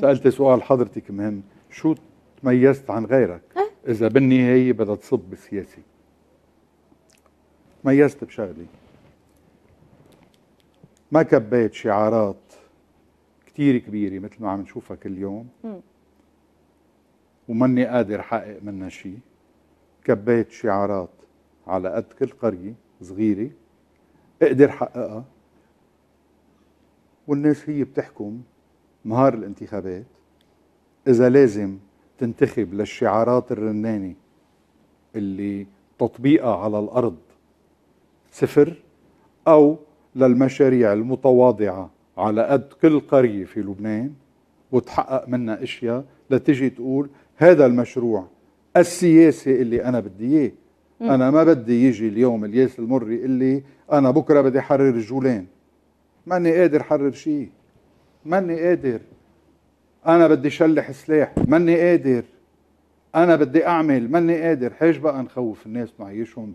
سألت سؤال حضرتك مهم. شو تميزت عن غيرك؟ أه؟ إذا بالنهايه بدها تصب بالسياسي تميزت بشغلي. ما كبيت شعارات كتير كبيرة مثل ما عم نشوفها كل يوم. وماني قادر حقق منها شيء كبيت شعارات على قد كل قرية صغيرة أقدر حققها والناس هي بتحكم نهار الانتخابات إذا لازم تنتخب للشعارات الرنانة اللي تطبيقها على الأرض صفر أو للمشاريع المتواضعة على قد كل قرية في لبنان وتحقق منها أشياء لتجي تقول هذا المشروع السياسي اللي أنا بدي إياه. أنا ما بدي يجي اليوم الياس المري اللي أنا بكرة بدي حرر الجولان. ماني قادر حرر شيء. ماني قادر. أنا بدي شلح سلاح ماني قادر. أنا بدي أعمل ماني قادر. حيش بقى نخوف الناس نعيشهم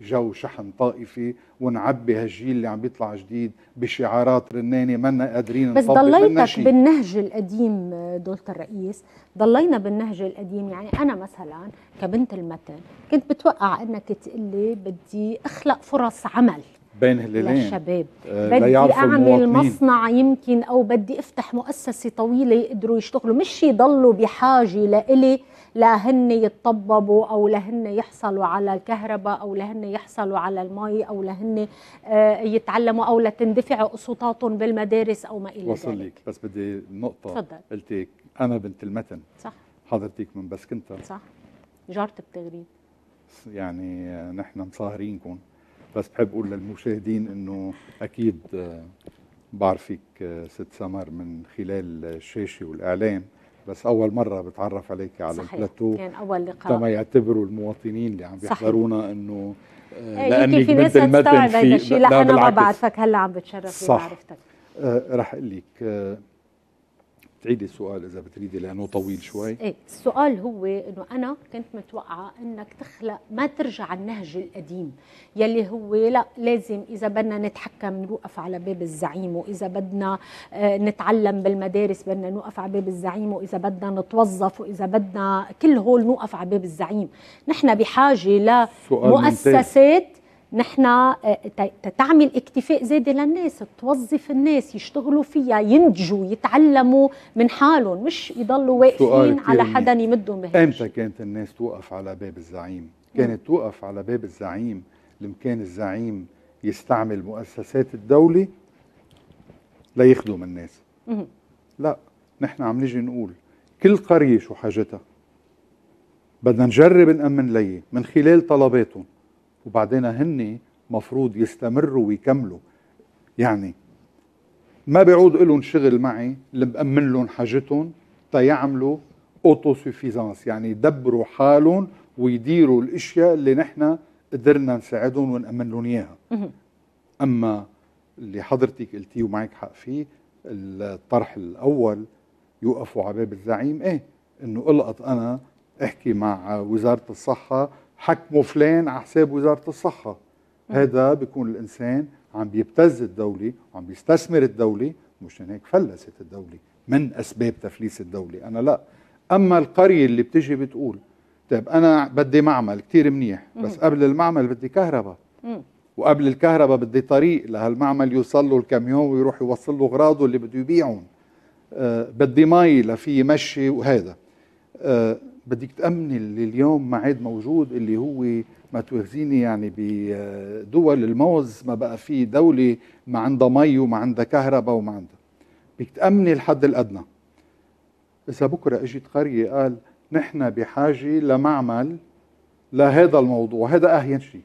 بجو شحن طائفي ونعبي هالجيل اللي عم بيطلع جديد بشعارات رنانة منا قادرين بس ضليتك بالنهج القديم دولة الرئيس ضلينا بالنهج القديم. يعني أنا مثلا كبنت المتن كنت بتوقع إنك تقلي بدي أخلق فرص عمل. بين هلالين. للشباب آه بدي أعمل. مصنع يمكن أو بدي أفتح مؤسسة طويلة يقدروا يشتغلوا. مش يضلوا بحاجة لإلي لهن يتطببوا أو لهن يحصلوا على الكهرباء أو لهن يحصلوا على المي أو لهن آه يتعلموا أو لتندفع قسطاتهم بالمدارس أو ما إلى ذلك. وصل لك. بس بدي نقطة تفضل. أنا بنت المتن. صح. حضرتك من بسكنتا صح. جارة بتغرين يعني نحن مصاهرينكم بس بحب أقول للمشاهدين إنه أكيد آه، بعرفك آه، ست سمر من خلال الشاشة والاعلام بس أول مرة بتعرف عليك على صحيح. البلاتو. كان أول لقاء. كما يعتبروا المواطنين اللي عم بيحضرونا إنه آه، لانك بنت المتن في هذا الشيء. لا أنا ما بعرفك هلأ عم بتشرف بمعرفتك. آه رح أقول لك تعيدي السؤال إذا بتريدي لأنه طويل شوي. إيه السؤال هو إنه أنا كنت متوقعة إنك تخلق ما ترجع النهج القديم يلي هو لا لازم إذا بدنا نتحكم نوقف على باب الزعيم وإذا بدنا آه، نتعلم بالمدارس بدنا نوقف على باب الزعيم وإذا بدنا نتوظف وإذا بدنا كل هول نوقف على باب الزعيم. نحن بحاجة لمؤسسات نحن آه، تعمل اكتفاء زيادة للناس توظف الناس يشتغلوا فيها ينتجوا يتعلموا من حالهم مش يضلوا واقفين على حدا يمدهم بهيك إمتى كانت الناس توقف على باب الزعيم؟ كانت توقف على باب الزعيم؟ لمكان الزعيم يستعمل مؤسسات الدولة ليخدم الناس؟ لا نحن عم نجي نقول كل قرية شو حاجتها؟ بدنا نجرب نأمن لي من خلال طلباتهم. وبعدين هن مفروض يستمروا ويكملوا. يعني ما بيعود لهم شغل معي اللي بأمن لهم حاجتهم تيعملوا auto-suffisance يعني يدبروا حالهم ويديروا الأشياء اللي نحن قدرنا نساعدهم ونأمن لهم إياها. أما اللي حضرتك قلتيه ومعك حق فيه الطرح الأول يوقفوا على باب الزعيم إيه إنه ألقط أنا أحكي مع وزارة الصحة حكموا فلان على حساب وزارة الصحة. هذا بيكون الإنسان عم بيبتز الدولة وعم بيستثمر الدولة مشان هيك فلست الدولة من أسباب تفليس الدولة أنا لا. أما القرية اللي بتجي بتقول طيب أنا بدي معمل كثير منيح بس قبل المعمل بدي كهرباء. وقبل الكهرباء بدي طريق لهالمعمل يوصل له الكاميون ويروح يوصل له أغراضه اللي بده يبيعهم. أه بدي مي لفي يمشي وهذا. أه بدك تأمني اللي اليوم ما عاد موجود اللي هو ما تواخذيني يعني بدول الموز ما بقى في دولة ما عندها مي وما عندها كهرباء وما عندها. بدك تأمني الحد الأدنى. إذا بكرة إجت قرية قال نحن بحاجة لمعمل لهذا الموضوع هذا أهين شيء.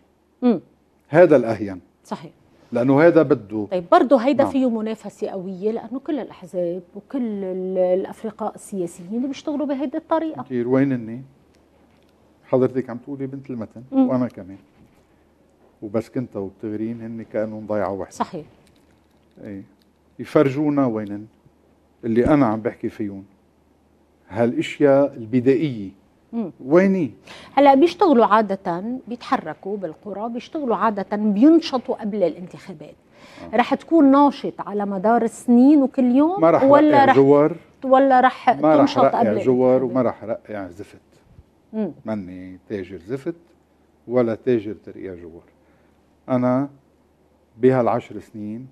هذا الأهين. صحيح. لأنه هذا بده. طيب برضه هيدا نعم. فيه منافسة قوية لأنه كل الأحزاب وكل الأفرقاء السياسيين بيشتغلوا بهيدي الطريقة. كثير. وين اني حضرتك عم تقولي بنت المتن م. وأنا كمان. وبس كنت وبتغرين هن كأنهم ضيعه وحدة. صحيح. إيه. يفرجونا وين اللي أنا عم بحكي فيهم. هالأشياء البدائية. ويني؟ هلا بيشتغلوا عادة بيتحركوا بالقرى بيشتغلوا عادة بينشطوا قبل الانتخابات. آه. رح تكون ناشط على مدار السنين وكل يوم ما رح ولا رح زور ولا رح ما رح تنشط رقع قبل جوار؟ وما رح رقع زفت. مم. ماني تاجر زفت ولا تاجر ترقيع جوار. أنا بهالعشر سنين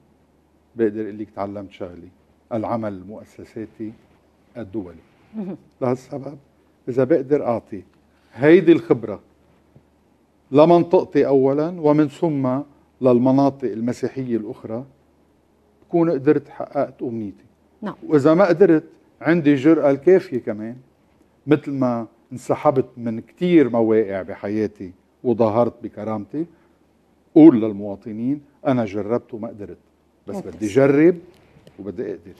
بقدر أقول لك تعلمت شغلي العمل المؤسساتي الدولي. لهالسبب إذا بقدر أعطي. هيدي الخبرة. لمنطقتي اولا ومن ثم للمناطق المسيحية الأخرى. بكون قدرت حققت أمنيتي. نعم. وإذا ما قدرت عندي الجرأة الكافية كمان. مثل ما انسحبت من كتير مواقع بحياتي وظهرت بكرامتي قول للمواطنين أنا جربت وما قدرت. بس ممتاز. بدي جرب وبدي أقدر.